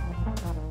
Gracias.